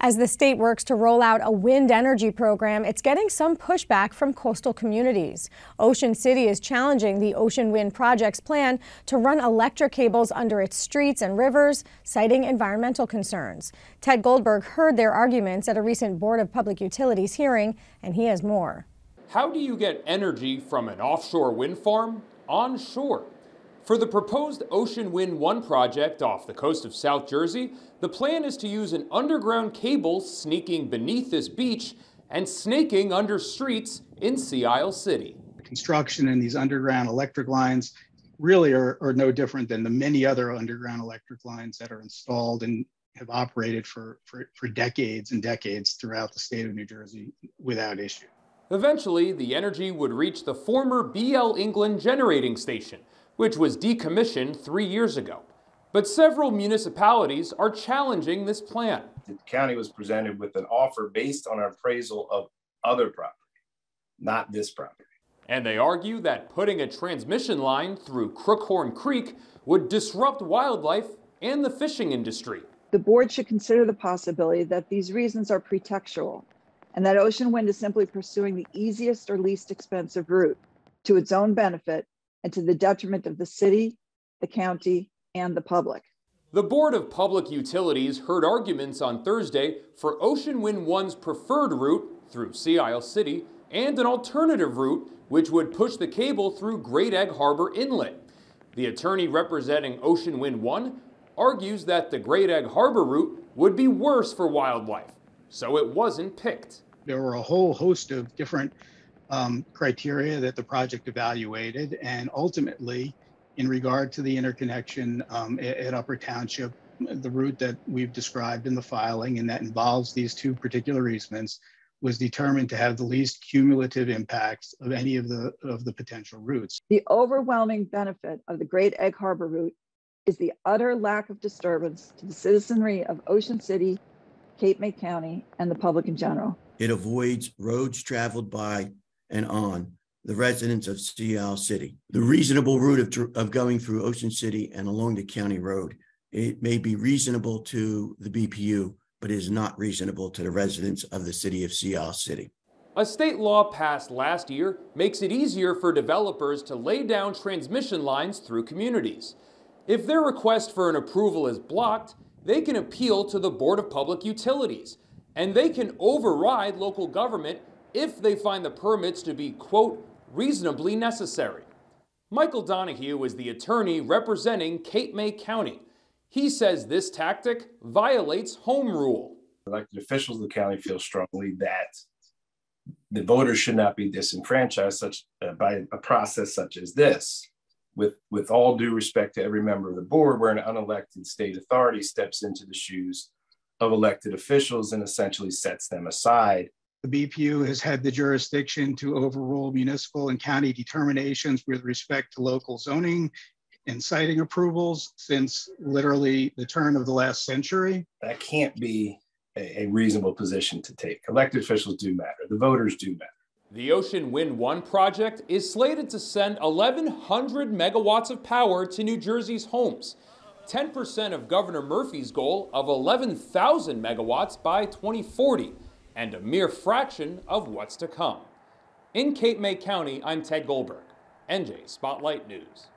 As the state works to roll out a wind energy program, it's getting some pushback from coastal communities. Ocean City is challenging the Ocean Wind Project's plan to run electric cables under its streets and rivers, citing environmental concerns. Ted Goldberg heard their arguments at a recent Board of Public Utilities hearing, and he has more. How do you get energy from an offshore wind farm onshore? For the proposed Ocean Wind 1 project off the coast of South Jersey, the plan is to use an underground cable sneaking beneath this beach and snaking under streets in Sea Isle City. Construction and these underground electric lines really are, are no different than the many other underground electric lines that are installed and have operated for, for, for decades and decades throughout the state of New Jersey without issue. Eventually, the energy would reach the former BL England generating station, which was decommissioned three years ago. But several municipalities are challenging this plan. The county was presented with an offer based on an appraisal of other property, not this property. And they argue that putting a transmission line through Crookhorn Creek would disrupt wildlife and the fishing industry. The board should consider the possibility that these reasons are pretextual and that Ocean Wind is simply pursuing the easiest or least expensive route to its own benefit and to the detriment of the city, the county, and the public. The Board of Public Utilities heard arguments on Thursday for Ocean Wind 1's preferred route through Sea Isle City and an alternative route which would push the cable through Great Egg Harbor Inlet. The attorney representing Ocean Wind 1 argues that the Great Egg Harbor route would be worse for wildlife, so it wasn't picked. There were a whole host of different um, criteria that the project evaluated. And ultimately, in regard to the interconnection um, at, at, Upper Township, the route that we've described in the filing and that involves these two particular easements was determined to have the least cumulative impacts of any of the of the potential routes. The overwhelming benefit of the Great Egg Harbor route is the utter lack of disturbance to the citizenry of Ocean City, Cape May County, and the public in general. It avoids roads traveled by and on the residents of Sea Isle City. The reasonable route of, of going through Ocean City and along the county road, it may be reasonable to the BPU, but is not reasonable to the residents of the city of Sea Isle City. A state law passed last year makes it easier for developers to lay down transmission lines through communities. If their request for an approval is blocked, they can appeal to the Board of Public Utilities, and they can override local government if they find the permits to be, quote, reasonably necessary. Michael Donahue is the attorney representing Cape May County. He says this tactic violates home rule. Elected officials of the county feel strongly that the voters should not be disenfranchised such, uh, by a process such as this. With, with all due respect to every member of the board, where an unelected state authority steps into the shoes of elected officials and essentially sets them aside the BPU has had the jurisdiction to overrule municipal and county determinations with respect to local zoning and siting approvals since literally the turn of the last century. That can't be a, a reasonable position to take. Elected officials do matter, the voters do matter. The Ocean Wind 1 project is slated to send 1,100 megawatts of power to New Jersey's homes, 10% of Governor Murphy's goal of 11,000 megawatts by 2040 and a mere fraction of what's to come. In Cape May County, I'm Ted Goldberg, NJ Spotlight News.